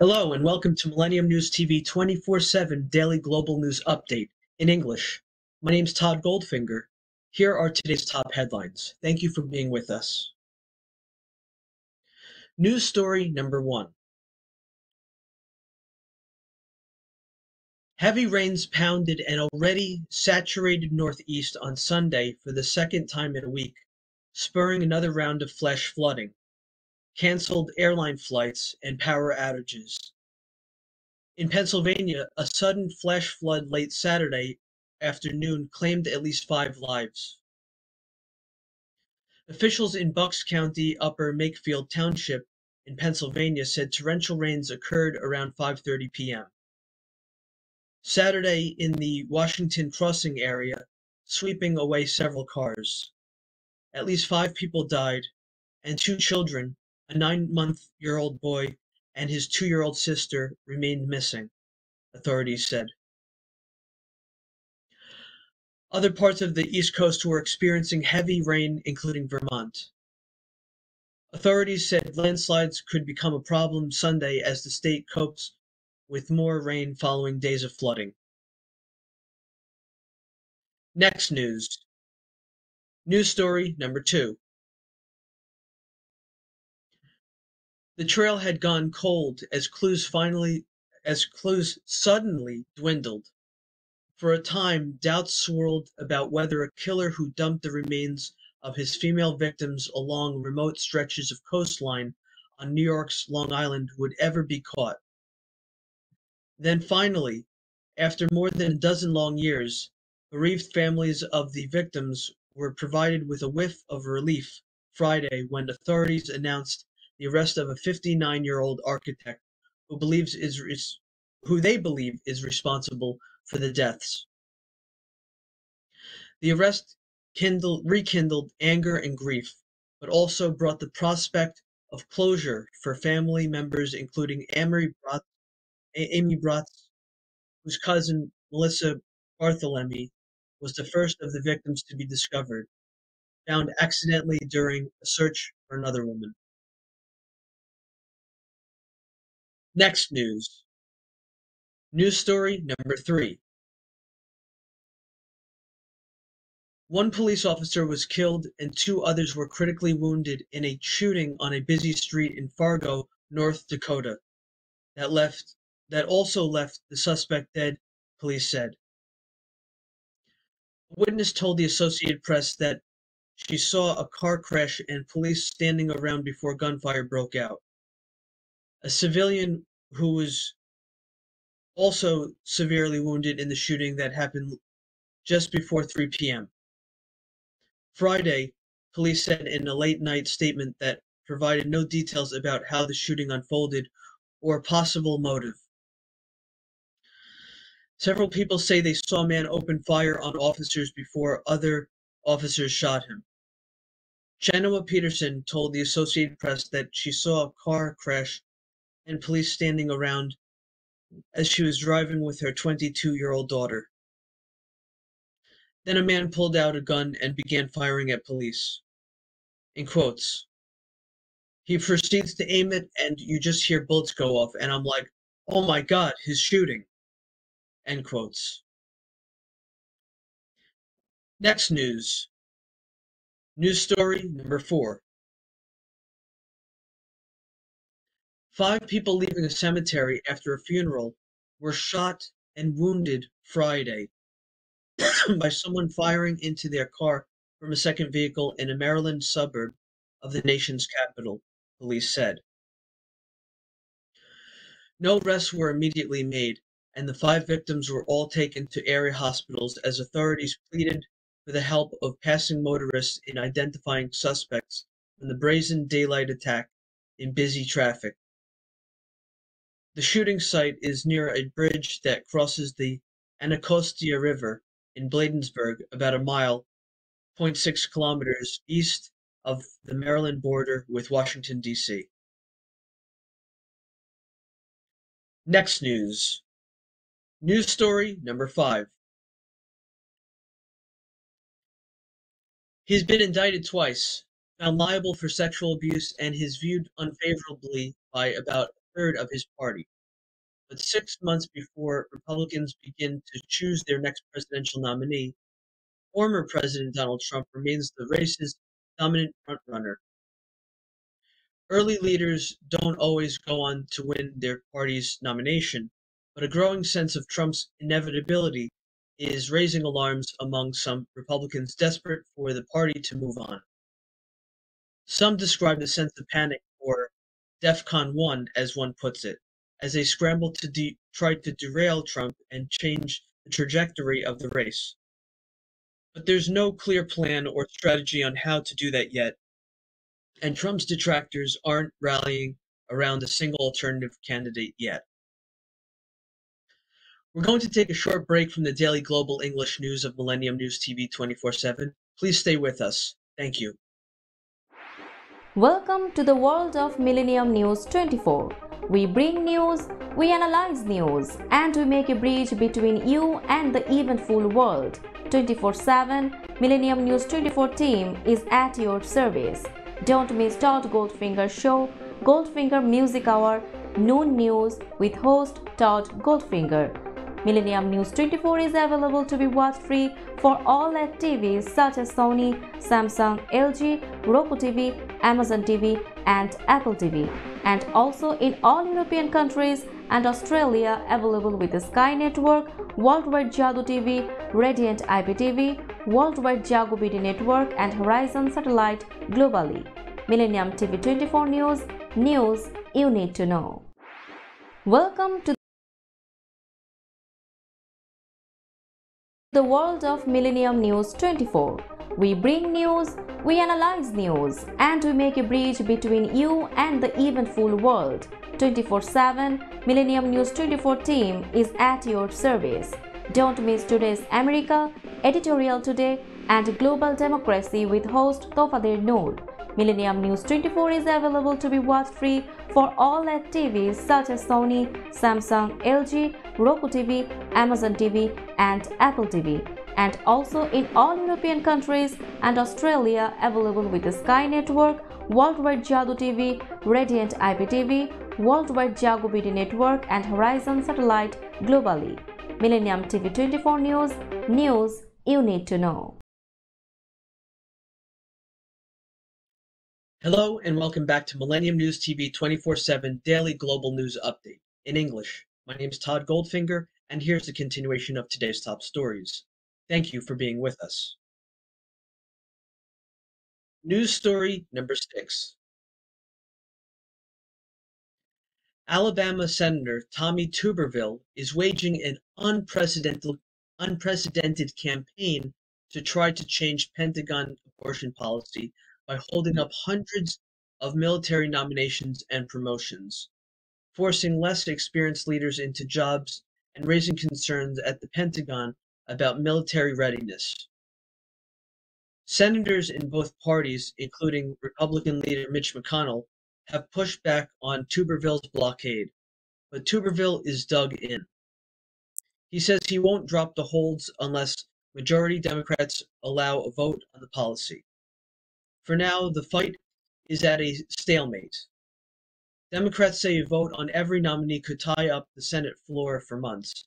Hello and welcome to Millennium News TV 24-7 Daily Global News Update in English. My name is Todd Goldfinger. Here are today's top headlines. Thank you for being with us. News story number one. Heavy rains pounded an already saturated Northeast on Sunday for the second time in a week, spurring another round of flash flooding canceled airline flights, and power outages. In Pennsylvania, a sudden flash flood late Saturday afternoon claimed at least five lives. Officials in Bucks County, Upper Makefield Township in Pennsylvania said torrential rains occurred around 5:30 p.m. Saturday in the Washington Crossing area, sweeping away several cars. At least 5 people died and two children a nine-month-year-old boy and his two-year-old sister remained missing, authorities said. Other parts of the East Coast were experiencing heavy rain, including Vermont. Authorities said landslides could become a problem Sunday as the state copes with more rain following days of flooding. Next news. News story number two. The trail had gone cold as clues finally as clues suddenly dwindled. For a time, doubts swirled about whether a killer who dumped the remains of his female victims along remote stretches of coastline on New York's Long Island would ever be caught. Then finally, after more than a dozen long years, bereaved families of the victims were provided with a whiff of relief Friday when authorities announced the arrest of a 59-year-old architect who believes is who they believe is responsible for the deaths. The arrest kindled, rekindled anger and grief, but also brought the prospect of closure for family members, including Amy Brotz, Amy Brotz whose cousin Melissa Barthelemy was the first of the victims to be discovered, found accidentally during a search for another woman. Next news. News story number three. One police officer was killed and two others were critically wounded in a shooting on a busy street in Fargo, North Dakota. That left that also left the suspect dead, police said. A witness told the Associated Press that she saw a car crash and police standing around before gunfire broke out. A civilian who was also severely wounded in the shooting that happened just before 3 p.m. Friday, police said in a late night statement that provided no details about how the shooting unfolded or possible motive. Several people say they saw a man open fire on officers before other officers shot him. Chenoa Peterson told the Associated Press that she saw a car crash and police standing around as she was driving with her 22 year old daughter. Then a man pulled out a gun and began firing at police. In quotes. He proceeds to aim it, and you just hear bullets go off, and I'm like, oh my god, he's shooting. End quotes. Next news. News story number four. Five people leaving a cemetery after a funeral were shot and wounded Friday by someone firing into their car from a second vehicle in a Maryland suburb of the nation's capital, police said. No arrests were immediately made, and the five victims were all taken to area hospitals as authorities pleaded for the help of passing motorists in identifying suspects in the brazen daylight attack in busy traffic. The shooting site is near a bridge that crosses the Anacostia River in Bladensburg, about a mile (0.6 kilometers) east of the Maryland border with Washington, D.C. Next news. News story number five. He's been indicted twice, found liable for sexual abuse, and is viewed unfavorably by about third of his party. But six months before Republicans begin to choose their next presidential nominee, former President Donald Trump remains the race's dominant frontrunner. Early leaders don't always go on to win their party's nomination, but a growing sense of Trump's inevitability is raising alarms among some Republicans desperate for the party to move on. Some describe the sense of panic, or DEFCON 1, as one puts it, as they scramble to de- try to derail Trump and change the trajectory of the race. But there's no clear plan or strategy on how to do that yet, and Trump's detractors aren't rallying around a single alternative candidate yet. We're going to take a short break from the daily global English news of Millennium News TV 24 7. Please stay with us. Thank you. Welcome to the world of Millennium News 24. We bring news, we analyze news, and we make a bridge between you and the eventful world. 24 7 Millennium News 24 team is at your service. Don't miss Todd Goldfinger show, Goldfinger Music Hour, Noon News with host Todd Goldfinger. Millennium News 24 is available to be watched free for all LED TVs such as Sony, Samsung, LG, Roku TV, Amazon TV, and Apple TV, and also in all European countries and Australia available with the Sky Network, Worldwide Jadoo TV, Radiant IPTV, Worldwide Jago BD Network, and Horizon Satellite globally. Millennium TV 24 News, news you need to know. Welcome to the world of Millennium News 24. We bring news, we analyze news, and we make a bridge between you and the eventful world. 24 7 Millennium News 24 team is at your service. Don't miss today's America, Editorial Today, and Global Democracy with host Tofader Noor. Millennium News 24 is available to be watched free for all LED TVs such as Sony, Samsung, LG, Roku TV, Amazon TV, and Apple TV, and also in all European countries and Australia available with the Sky Network, Worldwide Jadoo TV, Radiant IPTV, Worldwide Jago BD Network, and Horizon Satellite globally. Millennium TV 24 News, news you need to know. Hello and welcome back to Millennium News TV 24 7 Daily Global News Update in English. My name is Todd Goldfinger, and here's the continuation of today's top stories. Thank you for being with us. News story number six Alabama Senator Tommy Tuberville is waging an unprecedented, unprecedented campaign to try to change Pentagon abortion policy by holding up hundreds of military nominations and promotions, forcing less experienced leaders into jobs and raising concerns at the Pentagon about military readiness. Senators in both parties, including Republican leader Mitch McConnell, have pushed back on Tuberville's blockade, but Tuberville is dug in. He says he won't drop the holds unless majority Democrats allow a vote on the policy. For now, the fight is at a stalemate. Democrats say a vote on every nominee could tie up the Senate floor for months,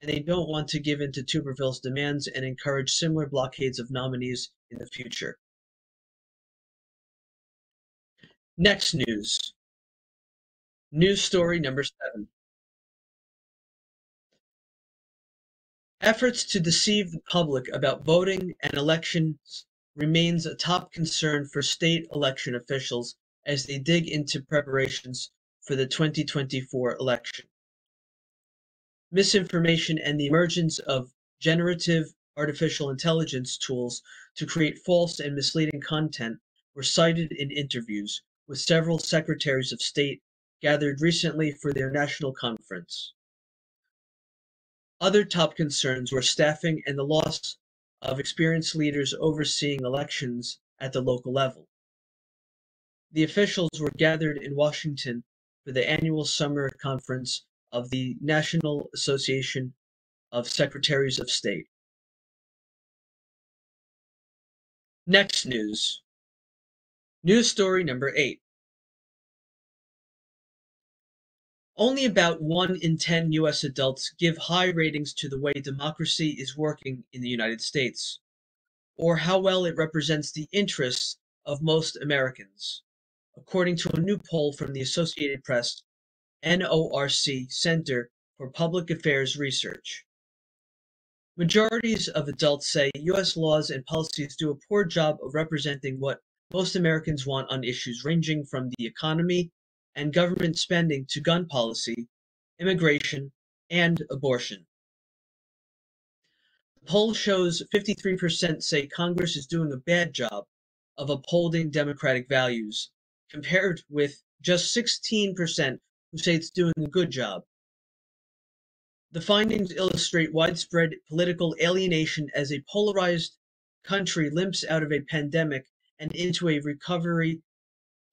and they don't want to give in to Tuberville's demands and encourage similar blockades of nominees in the future. Next news. News story number seven. Efforts to deceive the public about voting and elections remains a top concern for state election officials as they dig into preparations for the 2024 election. Misinformation and the emergence of generative artificial intelligence tools to create false and misleading content were cited in interviews with several secretaries of state gathered recently for their national conference. Other top concerns were staffing and the loss of experienced leaders overseeing elections at the local level. The officials were gathered in Washington for the annual summer conference of the National Association of Secretaries of State. Next news. News story number eight. Only about 1 in 10 US adults give high ratings to the way democracy is working in the United States, or how well it represents the interests of most Americans, according to a new poll from the Associated Press NORC Center for Public Affairs Research. Majorities of adults say US laws and policies do a poor job of representing what most Americans want on issues ranging from the economy and government spending to gun policy, immigration, and abortion. The poll shows 53% say Congress is doing a bad job of upholding democratic values, compared with just 16% who say it's doing a good job. The findings illustrate widespread political alienation as a polarized country limps out of a pandemic and into a recovery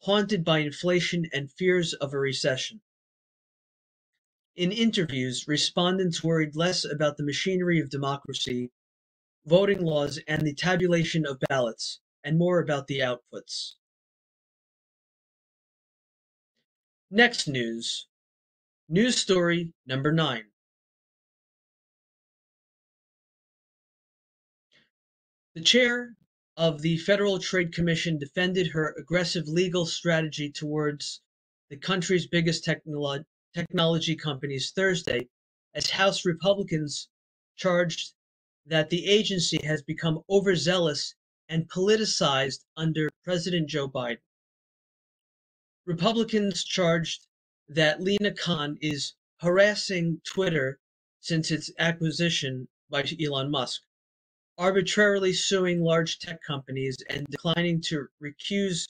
haunted by inflation and fears of a recession. In interviews, respondents worried less about the machinery of democracy, voting laws, and the tabulation of ballots, and more about the outputs. Next news. News story number 9. The chair of the Federal Trade Commission defended her aggressive legal strategy towards the country's biggest technolo- technology companies Thursday as House Republicans charged that the agency has become overzealous and politicized under President Joe Biden. Republicans charged that Lina Khan is harassing Twitter since its acquisition by Elon Musk arbitrarily suing large tech companies and declining to recuse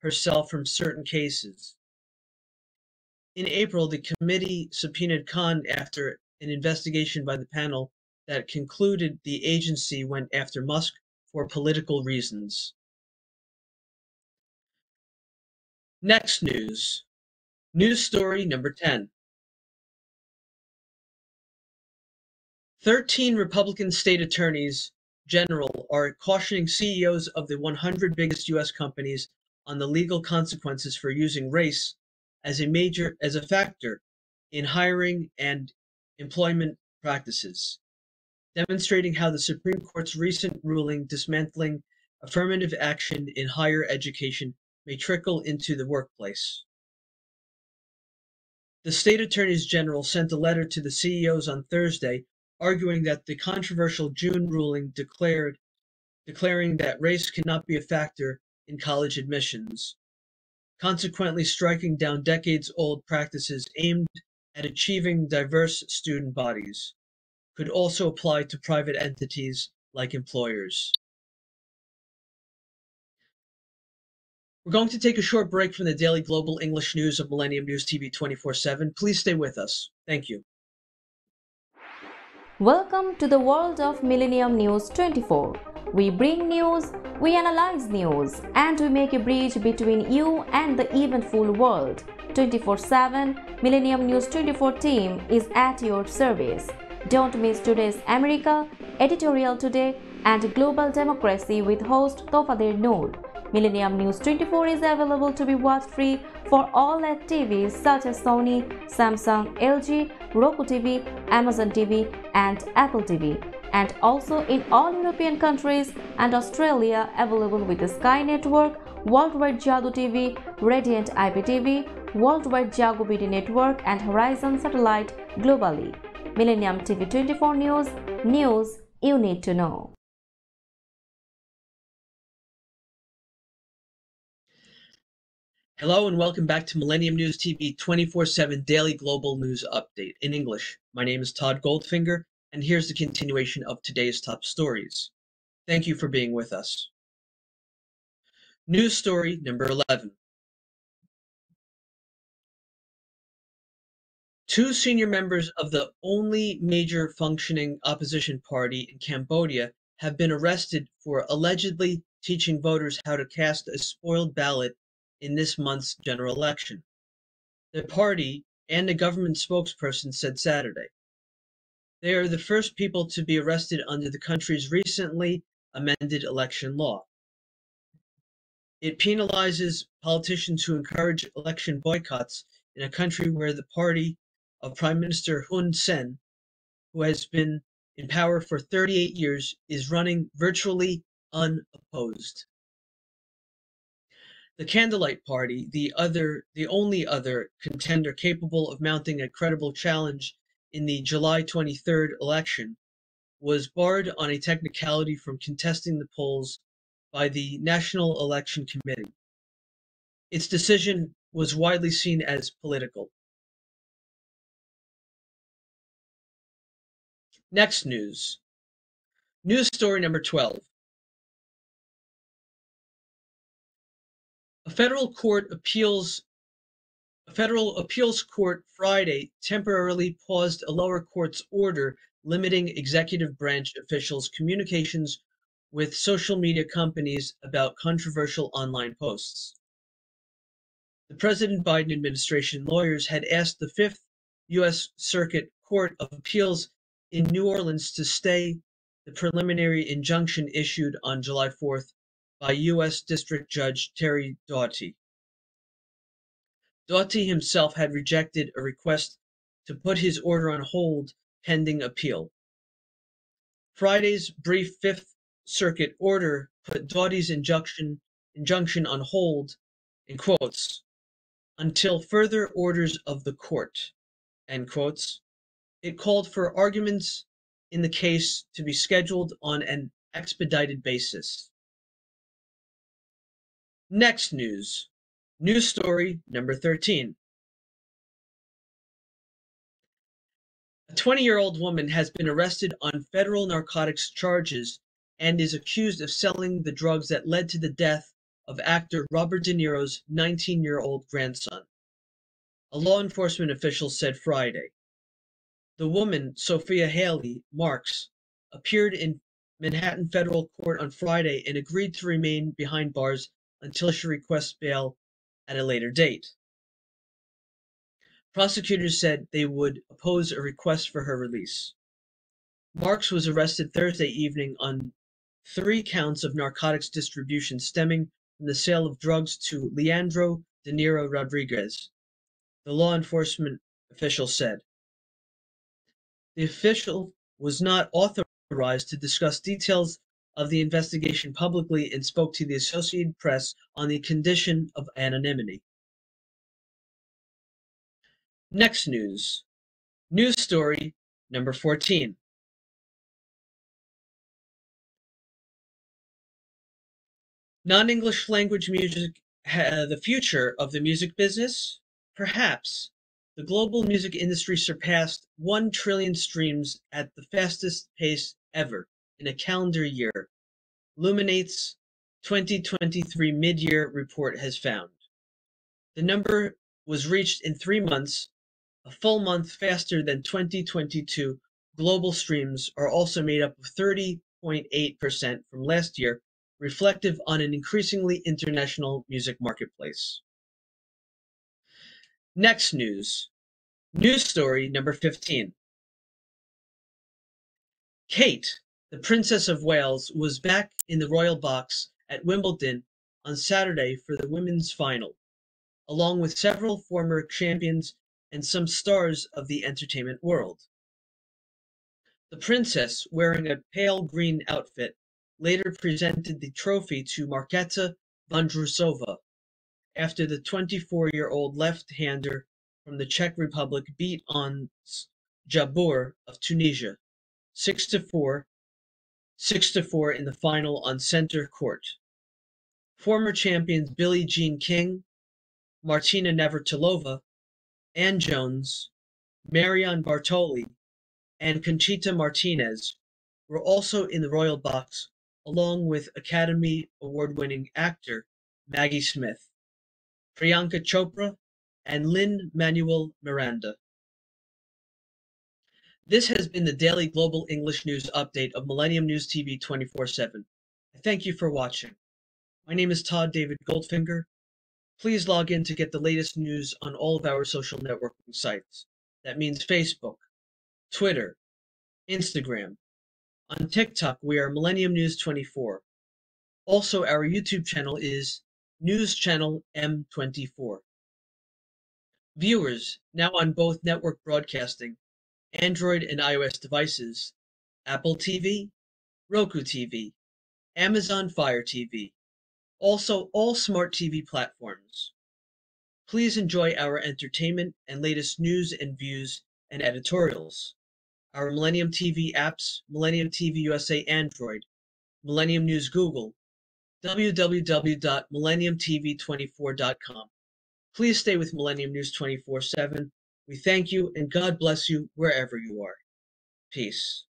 herself from certain cases. In April, the committee subpoenaed Khan after an investigation by the panel that concluded the agency went after Musk for political reasons. Next news. News story number 10. 13 Republican state attorneys general are cautioning CEOs of the 100 biggest US companies on the legal consequences for using race as a major as a factor in hiring and employment practices, demonstrating how the Supreme Court's recent ruling dismantling affirmative action in higher education may trickle into the workplace. The state attorneys general sent a letter to the CEOs on Thursday arguing that the controversial June ruling declared declaring that race cannot be a factor in college admissions, consequently striking down decades-old practices aimed at achieving diverse student bodies, could also apply to private entities like employers. We're going to take a short break from the daily global English news of Millennium News TV 24 7. Please stay with us. Thank you. Welcome to the world of Millennium News 24. We bring news, we analyze news, and we make a bridge between you and the eventful world. 24 7 Millennium News 24 team is at your service. Don't miss today's America, Editorial Today, and Global Democracy with host Tofader Noor. Millennium News 24 is available to be watched free for all LED TVs such as Sony, Samsung, LG, Roku TV, Amazon TV, and Apple TV, and also in all European countries and Australia available with the Sky Network, Worldwide Jadoo TV, Radiant IPTV, Worldwide Jago BD Network, and Horizon Satellite globally. Millennium TV 24 News, news you need to know. Hello and welcome back to Millennium News TV 24 7 Daily Global News Update in English. My name is Todd Goldfinger, and here's the continuation of today's top stories. Thank you for being with us. News story number 11. Two senior members of the only major functioning opposition party in Cambodia have been arrested for allegedly teaching voters how to cast a spoiled ballot in this month's general election. The party and a government spokesperson said Saturday. They are the first people to be arrested under the country's recently amended election law. It penalizes politicians who encourage election boycotts in a country where the party of Prime Minister Hun Sen, who has been in power for 38 years, is running virtually unopposed. The Candlelight Party, the other the only other contender capable of mounting a credible challenge in the July 23rd election, was barred on a technicality from contesting the polls by the National Election Committee. Its decision was widely seen as political. Next news. News story number 12. A federal court appeals a federal appeals court Friday temporarily paused a lower court's order limiting executive branch officials' communications with social media companies about controversial online posts. The President Biden administration lawyers had asked the Fifth U.S. Circuit Court of Appeals in New Orleans to stay the preliminary injunction issued on July 4th by U.S. District Judge Terry Doughty. Doughty himself had rejected a request to put his order on hold pending appeal. Friday's brief Fifth Circuit order put Doughty's injunction, injunction on hold, in quotes, until further orders of the court, end quotes. It called for arguments in the case to be scheduled on an expedited basis. Next news. News story number 13. A 20 year old woman has been arrested on federal narcotics charges and is accused of selling the drugs that led to the death of actor Robert De Niro's 19 year old grandson. A law enforcement official said Friday. The woman, Sophia Haley Marks, appeared in Manhattan federal court on Friday and agreed to remain behind bars until she requests bail at a later date. Prosecutors said they would oppose a request for her release. Marks was arrested Thursday evening on three counts of narcotics distribution stemming from the sale of drugs to Leandro De Niro Rodriguez, the law enforcement official said. The official was not authorized to discuss details of the investigation publicly and spoke to the Associated Press on the condition of anonymity. Next news. News story number 14. Non English language music, uh, the future of the music business? Perhaps. The global music industry surpassed 1 trillion streams at the fastest pace ever in a calendar year, Luminate's 2023 mid-year report has found. The number was reached in three months, a full month faster than 2022. Global streams are also made up of 30.8% from last year, reflective on an increasingly international music marketplace. Next news. News story number 15. Kate, the Princess of Wales was back in the royal box at Wimbledon on Saturday for the women's final, along with several former champions and some stars of the entertainment world. The princess, wearing a pale green outfit, later presented the trophy to Marketa Vondrousova after the 24-year-old left-hander from the Czech Republic beat Ons Jabeur of Tunisia 6 to 4 6 to 4 in the final on center court. Former champions Billie Jean King, Martina Navratilova, Ann Jones, Marion Bartoli, and Conchita Martinez were also in the royal box, along with Academy Award winning actor Maggie Smith, Priyanka Chopra, and Lin-Manuel Miranda. This has been the daily global English news update of Millennium News TV 24 7. Thank you for watching. My name is Todd David Goldfinger. Please log in to get the latest news on all of our social networking sites. That means Facebook, Twitter, Instagram. On TikTok, we are Millennium News 24. Also, our YouTube channel is News Channel M24. Viewers, now on both network broadcasting, Android and iOS devices, Apple TV, Roku TV, Amazon Fire TV, also all smart TV platforms. Please enjoy our entertainment and latest news and views and editorials. Our Millennium TV apps, Millennium TV USA Android, Millennium News Google, www.millenniumtv24.com. Please stay with Millennium News 24 7. We thank you and God bless you wherever you are. Peace.